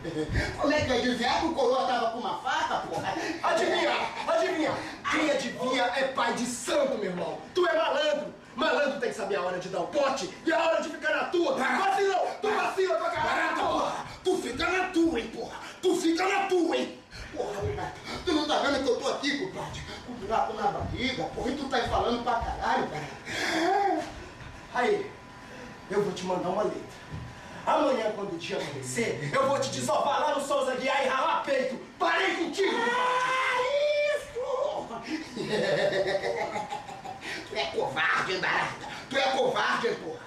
Como é que eu adivinhar que o coroa tava com uma faca, porra? Adivinha, adivinha. Quem adivinha é pai de santo, meu irmão. Tu é malandro. Malandro tem que saber a hora de dar o pote e a hora de ficar na tua. Vacilão, tu vacila pra caralho. Porra! Tu fica na tua, hein, porra! Tu fica na tua, hein! Porra, barata, tu não tá vendo que eu tô aqui, compadre? Com um buraco na barriga, porra, e tu tá falando pra caralho, barata. Aí, eu vou te mandar uma letra. Amanhã, quando o dia amanhecer, eu vou te desovar lá no Souza Guiar e ralar peito. Parei contigo, Ah, isso! tu é covarde, hein, barata? Tu é covarde, hein, porra?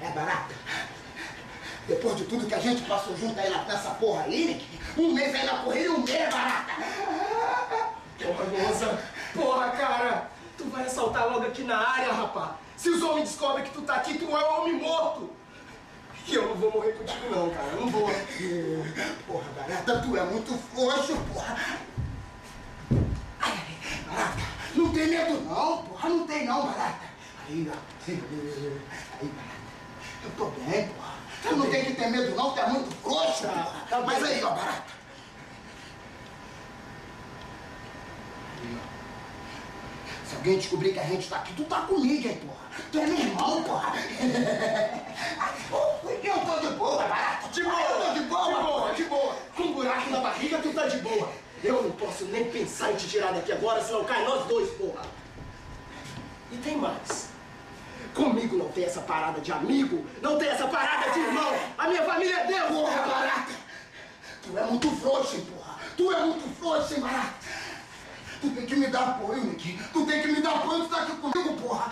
É barata? Depois de tudo que a gente passou junto aí nessa porra aí, um mês aí na corrida e um mês, barata! Porra, moça. Porra, cara. Tu vai assaltar logo aqui na área, rapá. Se os homens descobrem que tu tá aqui, tu é um homem morto. E eu não vou morrer contigo não, cara. Eu não vou. Porra, barata, tu é muito frouxo, porra! Ai, barata, não tem medo não, porra, não tem não, barata! Aí, ó. Aí, barata, eu tô bem, porra. Tu não tem que ter medo não, tu é muito frouxo, Tá, porra! tá Mas aí, ó, barata. Aí, ó. Se alguém descobrir que a gente tá aqui, tu tá comigo, hein, porra? Tu é meu irmão, porra! Eu tô de boa, barata! De boa, Eu tô de boa, de boa, porra. de boa. Com um buraco na barriga, tu tá de boa. Eu não posso nem pensar em te tirar daqui agora, senão cai nós dois, porra. E tem mais. Comigo não tem essa parada de amigo, não tem essa parada de irmão. A minha família é Deus, Porra, porra. barata! Tu é muito frouxo, hein, porra! Tu é muito frouxo, hein, barata! Tu tem que me dar apoio, Nick! Tu tem que me dar apoio, tu tá aqui comigo, porra!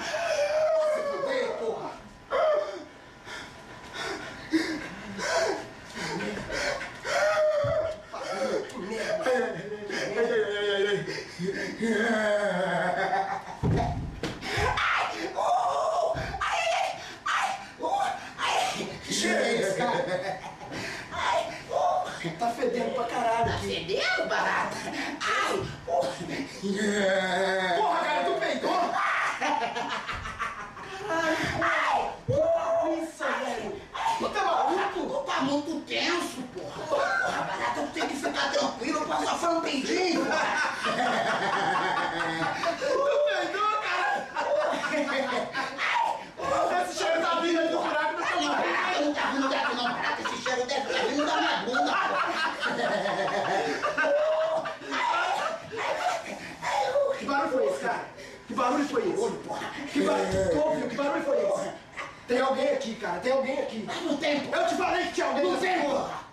Porra! Tu peidou, cara? Esse cheiro tá vindo do buraco do teu nariz. Barata, não tá vindo daqui não, barata, esse cheiro deve estar vindo da minha bunda! Que barulho foi esse, cara? Que barulho foi esse? porra! Que barulho? Tu ouviu? Que barulho foi esse? Tem alguém aqui, cara. Tem alguém aqui. Não tem, porra! Eu te falei que tinha alguém Não tem, porra.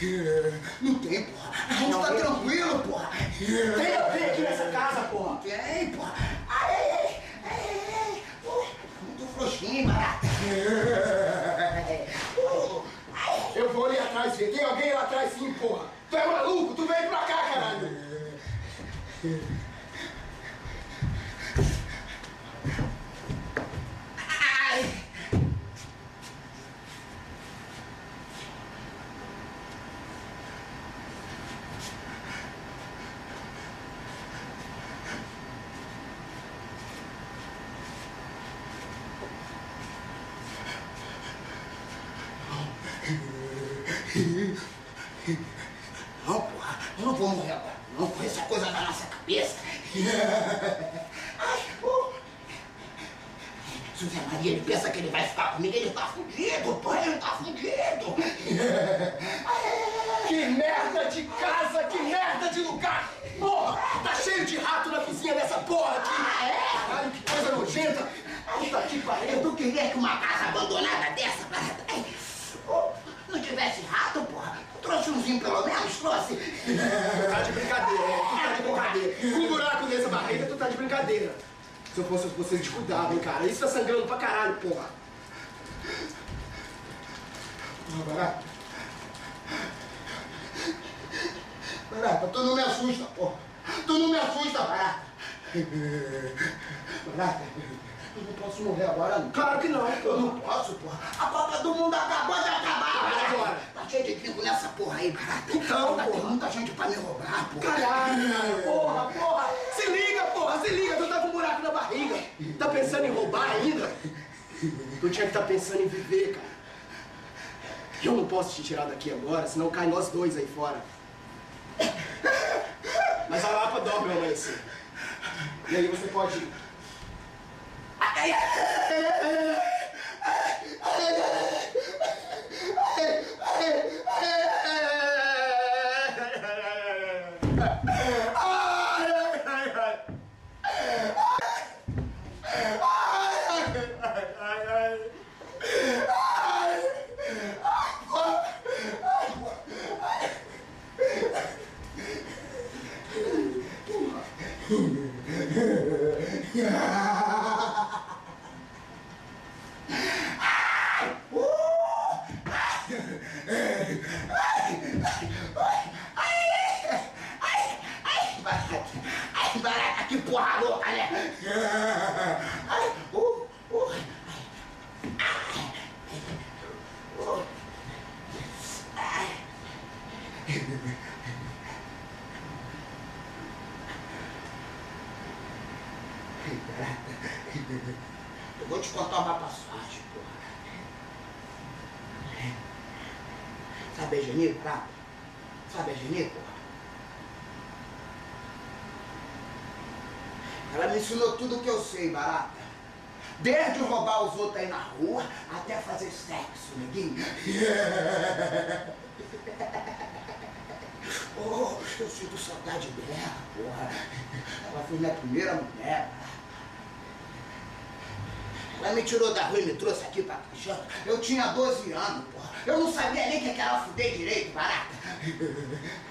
Porra! Não tem, porra! A gente tá tranquilo, porra! Tem alguém aqui nessa casa, porra. Tem, porra! Ai, ai, ai! ai, ai. Muito frouxinho, barata! Ai. Eu vou ali atrás ver. Tem alguém lá atrás sim, porra. Tu é maluco? Tu veio pra cá, caralho. Ai. Não, porra, eu não vou morrer agora. Não foi essa coisa da nossa cabeça. Ai, oh. José Maria, ele pensa que ele vai ficar comigo, ele tá fudido, porra, ele tá fudido. Que merda de casa, que merda de lugar. Porra, tá cheio de rato na cozinha dessa porra aqui. Ah, é? Caralho, que coisa nojenta. Puta que que uma casa abandonada dessa, oh, não tivesse rato, porra? Trouxe umzinho pelo menos, trouxe. Tá de brincadeira, né? Tu tá de brincadeira. Com um buraco nessa barriga, tu tá de brincadeira. Se eu fosse vocês de cuidado, hein, cara. Isso tá sangrando pra caralho, porra. Porra, barata. Barata, tu não me assusta, porra. Tu não me assusta, barata. Barata, eu não posso morrer agora, não. Claro que não, Eu não posso, porra. A Copa do Mundo acabou de acabar, agora. Tá cheio de gringo nessa porra aí, barata. Então, Tá, Tem porra. muita gente pra me roubar, porra. Caralho, porra, porra. Se liga, porra, se liga. Tu tá com um buraco na barriga. Tá pensando em roubar ainda? Tu tinha que estar pensando em viver, cara. Eu não posso te tirar daqui agora, senão cai nós dois aí fora. Mas a Lapa ao amanhecer. E aí você pode ir. Barata. Ai, barata, que porra louca, né? Ai, uh, uh. Ai. Uh. Ai. Ai, barata. Eu vou te contar uma passagem, porra. Sabe a Geni, barata? Sabe a Geni, porra? Ela me ensinou tudo o que eu sei, barata. Desde roubar os outros aí na rua até fazer sexo, neguinho. Oh, eu sinto saudade dela, porra. Ela foi minha primeira mulher. Ela me tirou da rua e me trouxe aqui pra Caixão. Eu tinha 12 anos, porra. Eu não sabia nem que era fuder direito, barata.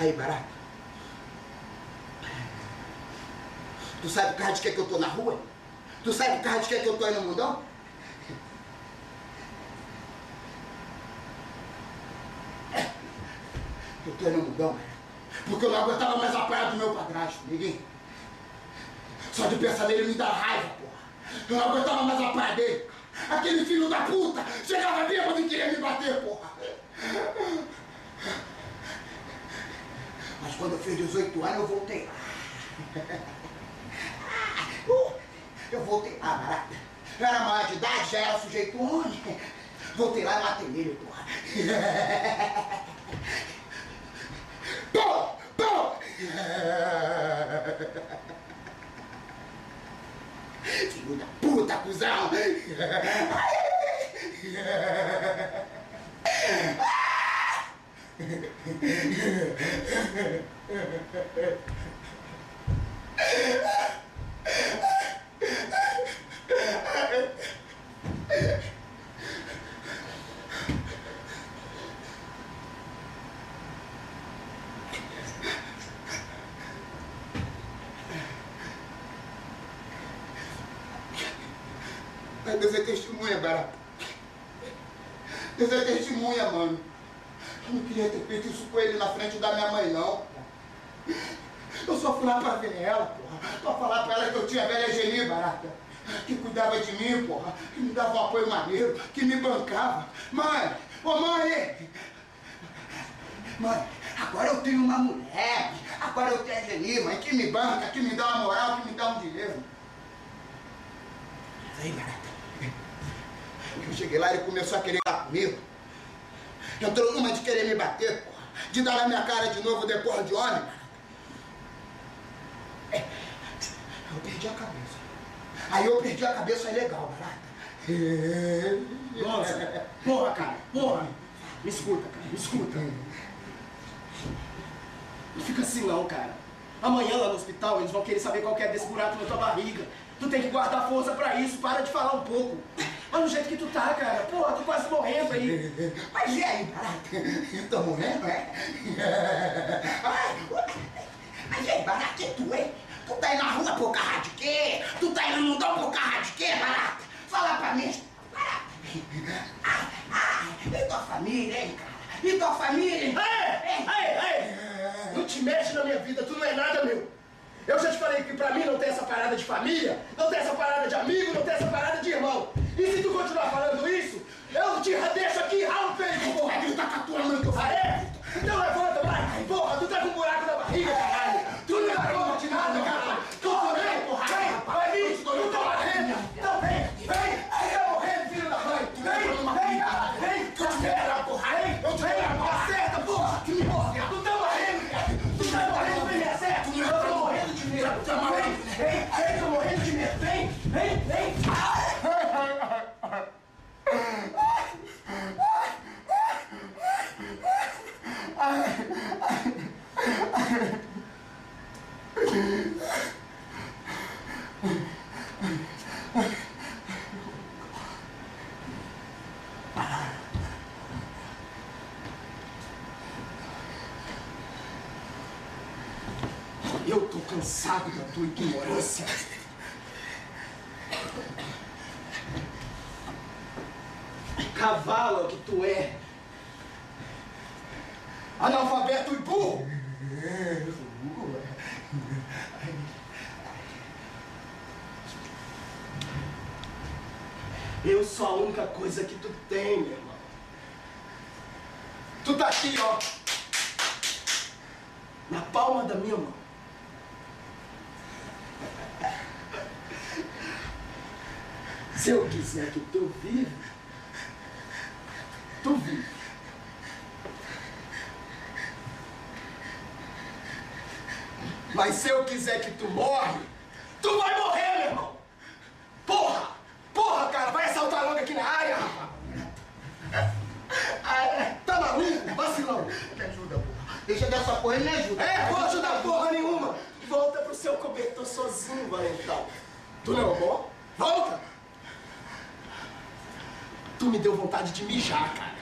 Aí, barata. Tu sabe o carro de que, é que eu tô na rua? Tu sabe o carro de que, é que eu tô aí no mundão? Eu tô aí no mundão, barata. Porque eu não aguentava mais apanhar do meu padrasto, ninguém. Só de pensar nele me dá raiva, porra. Eu não aguentava mais apanhar dele. Aquele filho da puta chegava bêbado e queria me bater, porra. Mas quando eu fiz 18 anos, eu voltei lá. Uh, eu voltei lá, barata. Eu era maior de idade, já era sujeito homem. Voltei lá e matei ele, porra. Pô! Pô! Filho da puta, cuzão! Mas Deus é testemunha, barata. Deus é testemunha, mano. Eu não queria ter feito isso com ele na frente da minha mãe, não. Eu só fui lá pra ver ela, porra. Pra falar pra ela que eu tinha a velha Geni, barata. Que cuidava de mim, porra. Que me dava um apoio maneiro, que me bancava. Mãe! Ô, mãe! Mãe, agora eu tenho uma mulher. Agora eu tenho a Geni, mãe, que me banca, que me dá uma moral, que me dá um dinheiro. Aí, barata. Eu cheguei lá e ele começou a querer dar comigo. Entrou numa de querer me bater, porra. De dar na minha cara de novo depois de homem. É, Eu perdi a cabeça. Aí eu perdi a cabeça, é legal, barata. Nossa, porra, cara, porra. Me escuta, cara, me escuta. Não fica assim não, cara. Amanhã lá no hospital eles vão querer saber qual é desse buraco na tua barriga. Tu tem que guardar força pra isso, para de falar um pouco. Olha o jeito que tu tá, cara. Porra, tu quase morrendo aí. Mas e aí, Barata? Eu tô morrendo, é? Cavalo que tu é. Analfabeto e burro. Eu sou a única coisa que tu tem, meu irmão. Tu tá aqui, ó. Na palma da minha mão. Se eu quiser que tu vive, Mas se eu quiser que tu morre, tu vai morrer, meu irmão. Porra! Porra, cara, vai assaltar logo aqui na área, rapaz. Ah, é? Tá maluco? Vacilão. Me ajuda, porra. Deixa dessa porra e me ajuda. É, vou ajudar porra nenhuma. Volta pro seu cobertor sozinho, Valentão. Tu não é bom? Volta! Tu me deu vontade de mijar, cara.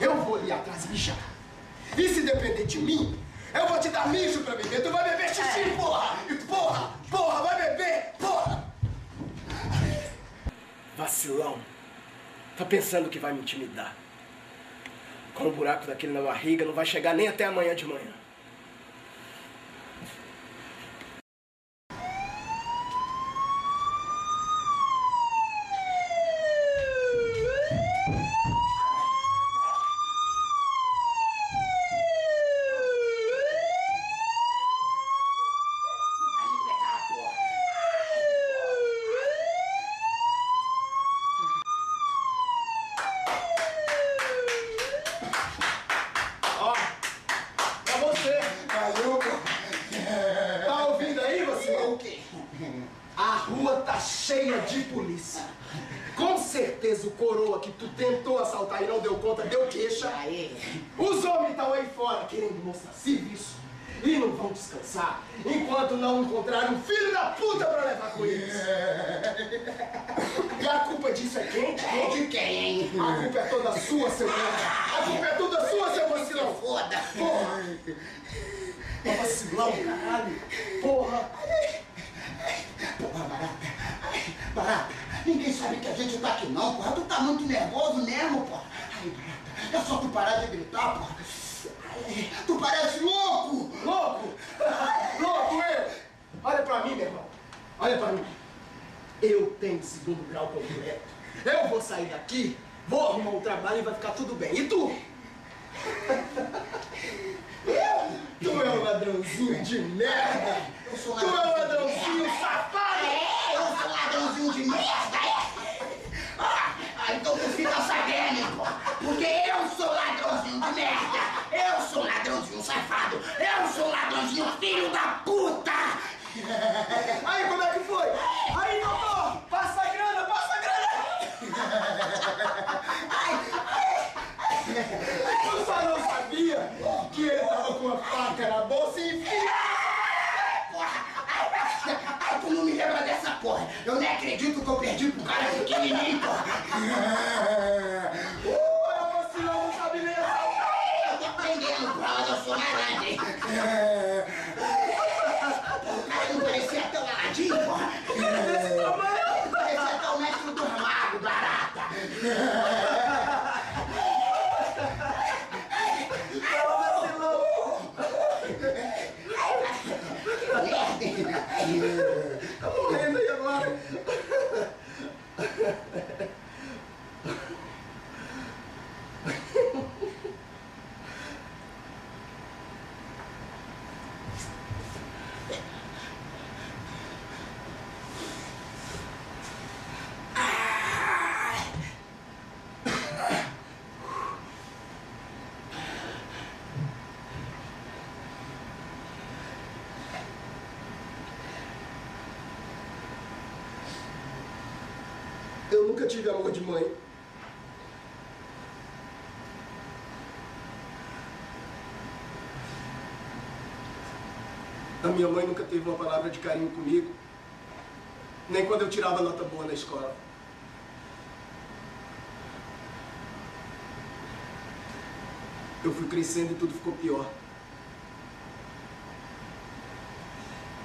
Eu vou ali atrás mijar. E se depender de mim, eu vou te dar mijo pra beber. Tu vai beber xixi, porra! Porra! Porra, vai beber! Porra! Vacilão. Tá pensando que vai me intimidar. Com o buraco daquele na barriga, não vai chegar nem até amanhã de manhã. Ó, pra você. Valeu, porra. Tá ouvindo aí, você? O quê? A rua tá cheia de polícia. Com certeza o coroa que tu tentou assaltar e não deu conta deu queixa. Aí. Os homens estão aí fora querendo mostrar serviço. E não vão descansar enquanto não encontrarem um filho da puta pra levar com eles. E a culpa disso é quem? É de quem, hein? A culpa é toda sua, seu merda. A culpa é toda sua, seu vacilão. Foda. Porra! É vacilão, caralho. Porra! Porra, barata. Ai, Barata, ninguém sabe que a gente tá aqui não, porra. Tu tá muito nervoso mesmo, porra. Ai, barata, é só tu parar de gritar, porra. Ai, tu parece louco! Louco! Louco eu! Olha pra mim, meu irmão. Olha pra mim. Eu tenho segundo grau completo. Eu vou sair daqui, vou arrumar um trabalho e vai ficar tudo bem. E tu? Tu é um ladrãozinho de merda! Eu sou Tu é um ladrãozinho safado! É, eu sou ladrãozinho de merda, é? Ah, ah, então tu fica sabendo, porra. Porque eu sou ladrãozinho de merda. Eu sou ladrãozinho safado. Eu sou ladrãozinho filho da puta. Aí, como é que foi? Aí, doutor! Passa a grana, passa a grana! Eu só não sabia que ele tava com a faca na bolsa e enfia! Porra, ai, ai, tu não me que eu perdi pro cara pequenininho, porra. barata. Tá morrendo aí agora. Eu nunca tive amor de mãe. A minha mãe nunca teve uma palavra de carinho comigo, nem quando eu tirava nota boa na escola. Eu fui crescendo e tudo ficou pior.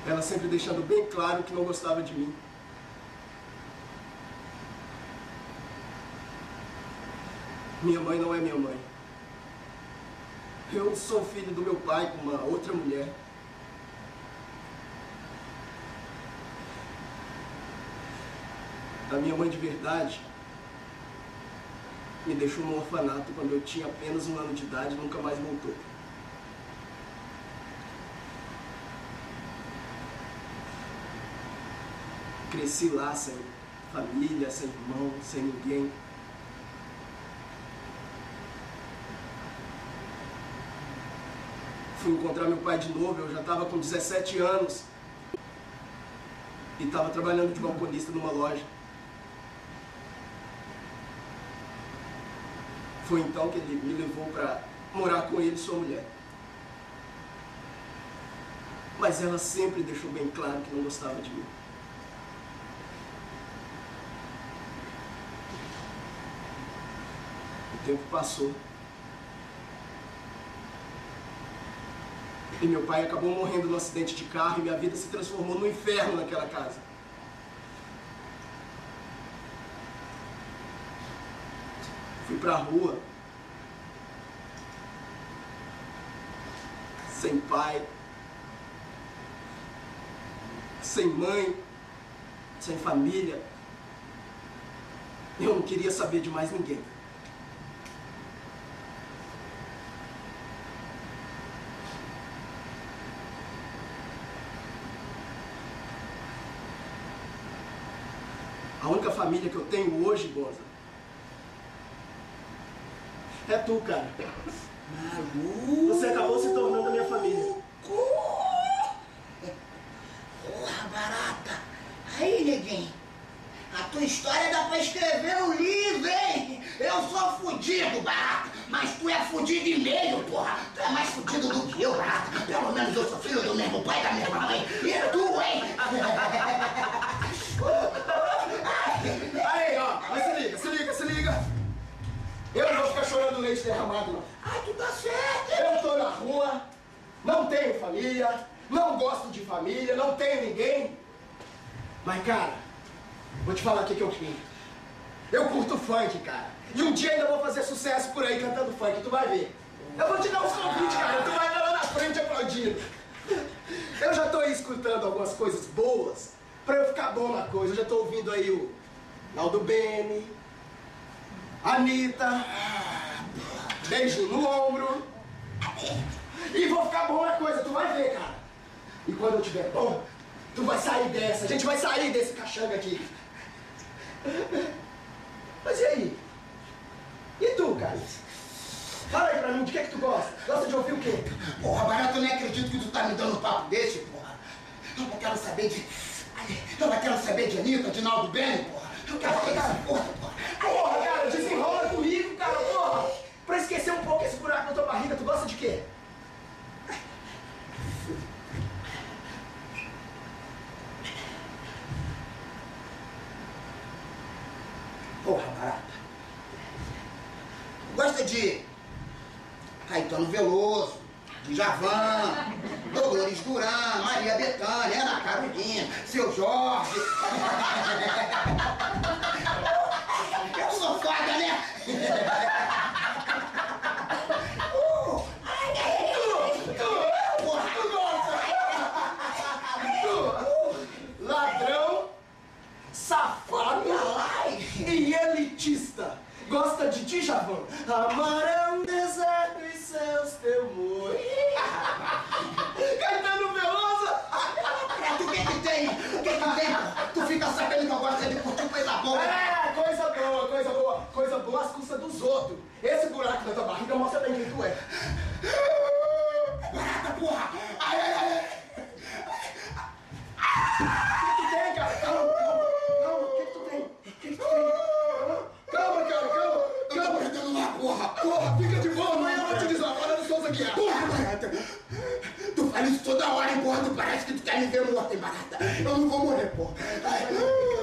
Ela sempre deixando bem claro que não gostava de mim. Minha mãe não é minha mãe. Eu sou filho do meu pai com uma outra mulher. A minha mãe de verdade me deixou no orfanato quando eu tinha apenas um ano de idade e nunca mais voltou. Cresci lá sem família, sem irmão, sem ninguém. Fui encontrar meu pai de novo, eu já estava com 17 anos e estava trabalhando de balconista numa loja. Foi então que ele me levou para morar com ele e sua mulher. Mas ela sempre deixou bem claro que não gostava de mim. O tempo passou. E meu pai acabou morrendo num acidente de carro e minha vida se transformou num inferno naquela casa. Fui pra rua. Sem pai. Sem mãe. Sem família. Eu não queria saber de mais ninguém. Única família que eu tenho hoje, Boza, é tu, cara. Maluco. Você acabou se tornando a minha família. Porra, barata. Aí, neguinho. A tua história dá pra escrever um livro, hein? Eu sou fudido, barata. Mas tu é fudido e meio, porra. Tu é mais fudido do que eu, barata. Pelo menos eu sou filho do mesmo pai da mesma mãe. E tu, hein? leite derramado. Ai, tu tá certo. Eu tô na rua, não tenho família, não gosto de família, não tenho ninguém. Mas, cara, vou te falar o que eu curto. Eu curto funk, cara. E um dia ainda vou fazer sucesso por aí cantando funk, tu vai ver. Eu vou te dar uns convites, cara, tu vai lá na frente aplaudindo. Eu já aí escutando algumas coisas boas pra eu ficar bom na coisa. Eu já tô ouvindo aí o Naldo Bene, Anitta, beijinho no ombro. E vou ficar bom na coisa, tu vai ver, cara. E quando eu tiver bom, tu vai sair dessa. A gente vai sair desse caxanga aqui. Mas e aí? E tu, cara? Fala aí pra mim, de que é que tu gosta? Gosta de ouvir o quê? Porra, barato, eu nem acredito que tu tá me dando um papo desse, porra. Eu não quero saber de. Eu não quero saber de Anitta, de Naldo Bene, porra. Eu quero saber dessa porra, porra. Porra, cara, desenrola comigo, cara, porra! Pra esquecer um pouco esse buraco na tua barriga, tu gosta de quê? barata. Gosta de Caetano Veloso, Djavan, Dolores Duran, Maria Bethânia, Ana Carolina, Seu Jorge. Eu sou foda, né? Ladrão, safado e elitista. Gosta de Djavan. Amar é um deserto e seus temores. Caetano Veloso. O que que tem? O que que tem? Tu fica sabendo que eu gosto de curtir coisa boa. É, coisa boa, coisa boa. Coisa boa às custas dos outros. Esse buraco na tua barriga mostra bem quem tu é. Barata, porra! Ai, ai, ai! O parece que tu quer me ver morto, hein, barata? Eu não vou morrer, porra. Ai,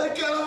I got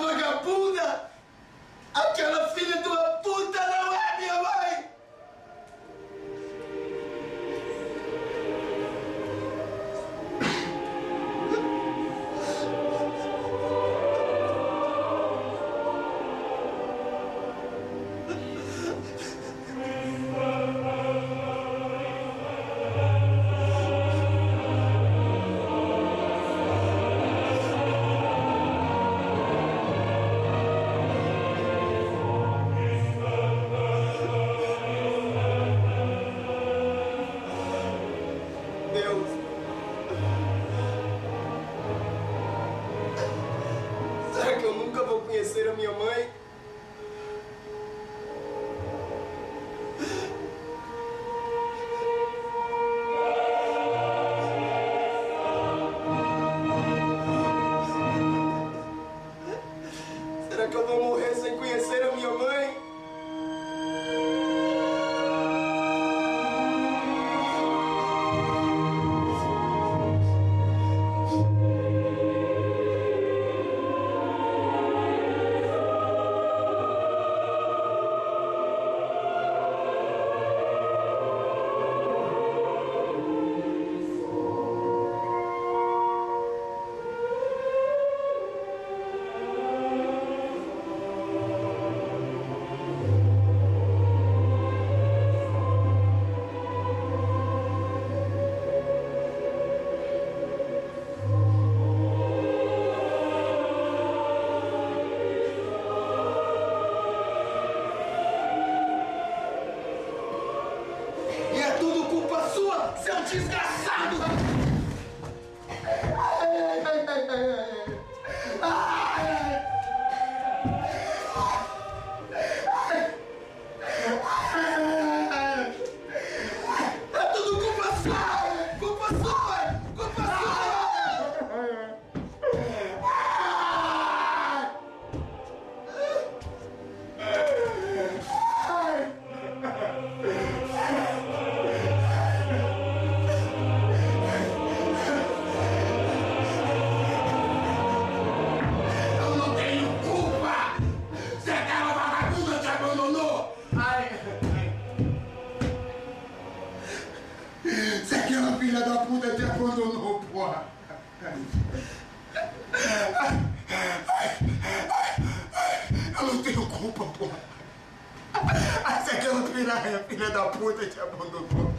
piranha, filha da puta, te abandonou!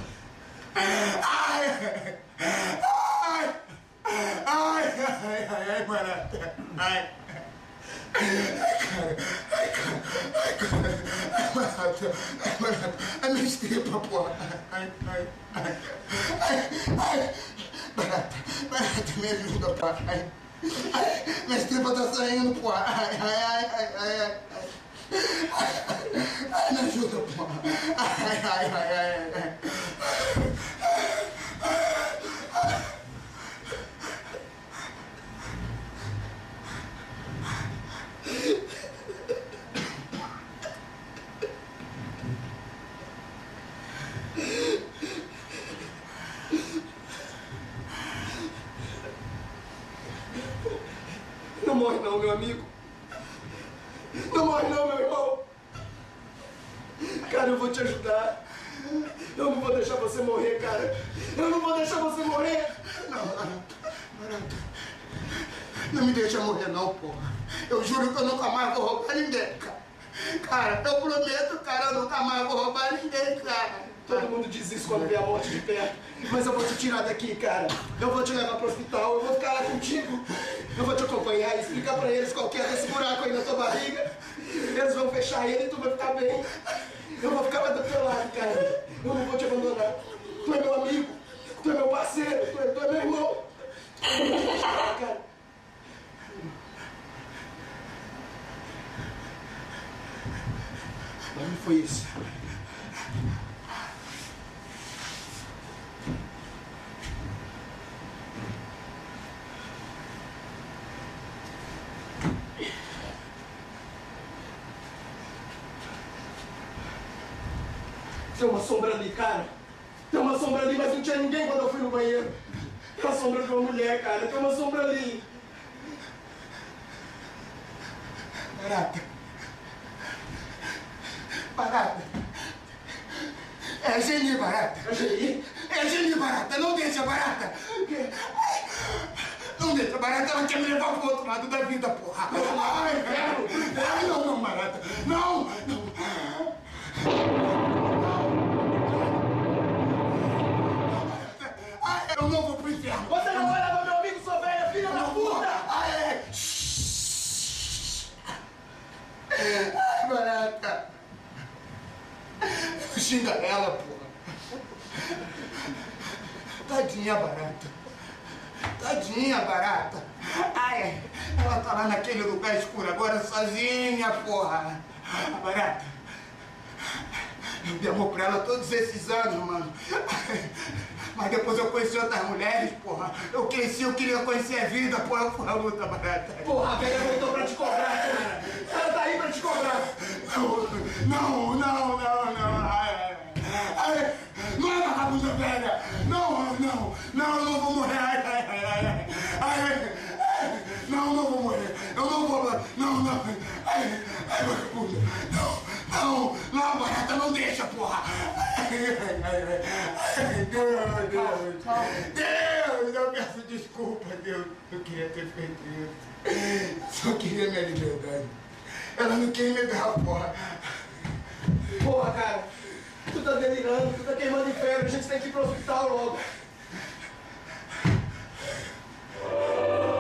Ai! Ai! Ai! Ai, ai, ai, barata! Ai! Ai, cara! Ai, cara! Ai, cara! Ai, barata! Ai, barata! Ai, minha estripa, porra! Ai, ai, ai! Ai, ai! Barata! Barata, me ajuda, porra! Ai! Ai, minha estripa tá saindo, porra! Ai, ai, ai, ai, ai! ai. Ai, me ajuda, porra! Ai, ai, ai, ai, ai! não morre não, meu amigo. Não morre não, meu irmão. Cara, eu vou te ajudar. Eu não vou deixar você morrer, cara. Eu não vou deixar você morrer. Não, Barata, Barata. Não me deixa morrer não, porra. Eu juro que eu nunca mais vou roubar ninguém, cara. Cara, eu prometo, cara, eu nunca mais vou roubar ninguém, cara. Todo mundo diz isso quando vê a morte de perto. Mas eu vou te tirar daqui, cara. Eu vou te levar pro hospital, eu vou ficar lá contigo. Eu vou te acompanhar e explicar pra eles qual que é desse buraco aí na tua barriga. Eles vão fechar ele e tu vai ficar bem. Eu vou ficar lá do teu lado, cara. Eu não vou te abandonar. Tu é meu amigo, tu é meu parceiro, tu é, tu é meu irmão. Eu vou te deixar, cara. Não foi isso. Tem uma sombra ali, cara. Tem uma sombra ali, mas não tinha ninguém quando eu fui no banheiro. Tem uma sombra de uma mulher, cara. Tem uma sombra ali. Barata. Barata. É Geni, Barata. A Geni? É Geni, Barata. Não deixa, Barata. Não deixa, Barata. Ela quer me levar pro outro lado da vida, porra. Ai, quero. Ai, não, não, Barata. Não, não. Xinga ela, porra. Tadinha, barata. Tadinha, barata. Ai, ela tá lá naquele lugar escuro agora sozinha, porra. Barata. Eu dei amor pra ela todos esses anos, mano. Mas depois eu conheci outras mulheres, porra. Eu cresci, eu queria conhecer a vida, porra. Foi a luta barata. Porra, a velha voltou pra te cobrar, cara! Ela tá aí pra te cobrar! Não, não, não, não. Eu não vou. Não, não. Ai, ai, vagabunda. Não, não, não, barata, não deixa, porra. Ai, ai, ai, ai. Deus, Deus. Deus, eu peço desculpa, Deus. Eu queria ter feito isso. Só queria minha liberdade. Ela não quer me dar, porra. Porra, cara! Tu tá delirando, tu tá queimando em febre, a gente tem que ir pro hospital logo! Em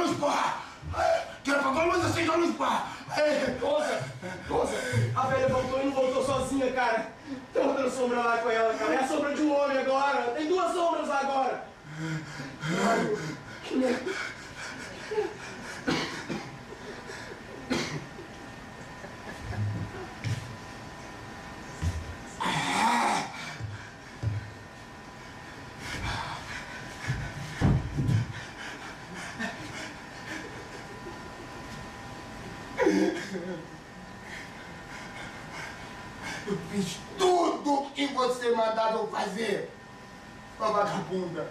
luz, porra! Ai, quem apagou a luz? Acende a luz, porra! Rosa, Rosa, a velha voltou e não voltou sozinha, cara. Tem outra sombra lá com ela, cara. É a sombra de um homem agora. Tem duas sombras lá agora. Ai, que merda. Eu fiz tudo que você mandava eu fazer, sua vagabunda.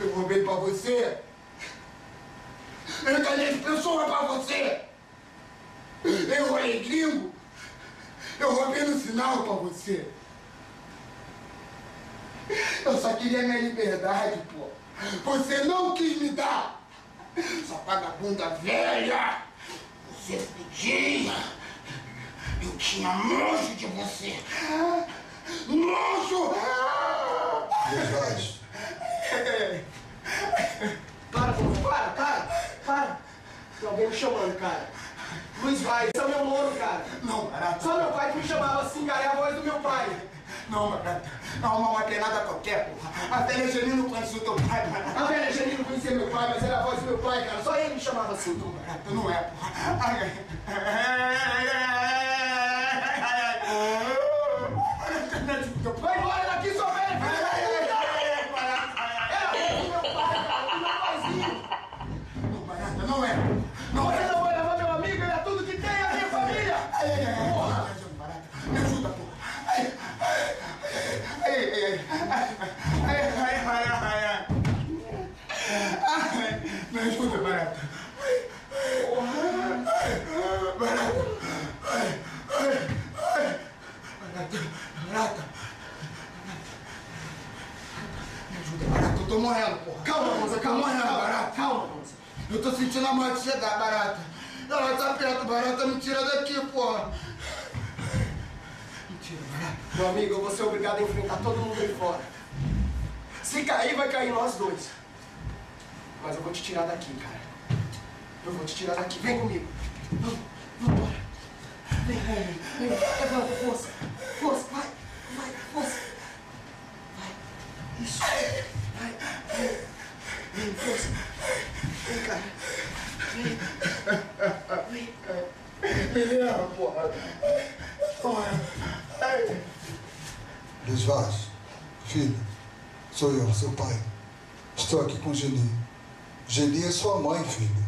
Eu roubei pra você. Eu enganei as pessoas pra você. Eu rolei gringo. Eu roubei no sinal pra você. Eu só queria minha liberdade, pô. Você não quis me dar. Sua vagabunda velha. Você pedia. Eu tinha nojo de você. Nojo! Luiz Vaz, Para, Rosa, para, para, para. Tem alguém me chamando, cara. Luiz Vai, esse é o meu nome, cara. Não, barata. Só meu pai que me chamava assim, cara. É a voz do meu pai. Não, barata. Não, uma maquinada qualquer, porra. Até Angelino conhece o teu pai, barata. A velha Janine conhecia meu pai, mas era a voz do meu pai, cara. Só ele me chamava assim. Não, barata, não é, porra. Ai, ai, ai, ai, ai, sentindo a morte chegar, barata. Ela tá perto, barata. Me tira daqui, porra. Me tira, barata. Meu amigo, eu vou ser obrigado a enfrentar todo mundo aí fora. Se cair, vai cair nós dois. Mas eu vou te tirar daqui, cara. Eu vou te tirar daqui. Vem comigo. Vamos, vamos embora. Vem, vem, vem. Força. Força, vai, vai, força. Vai. Isso. Vai, vem. Vem, força. Vem, cara. Vem. Vem. Me leva, porra. Porra. Ai. Vaz, filho, sou eu, seu pai. Estou aqui com Geni. Geni é sua mãe, filho.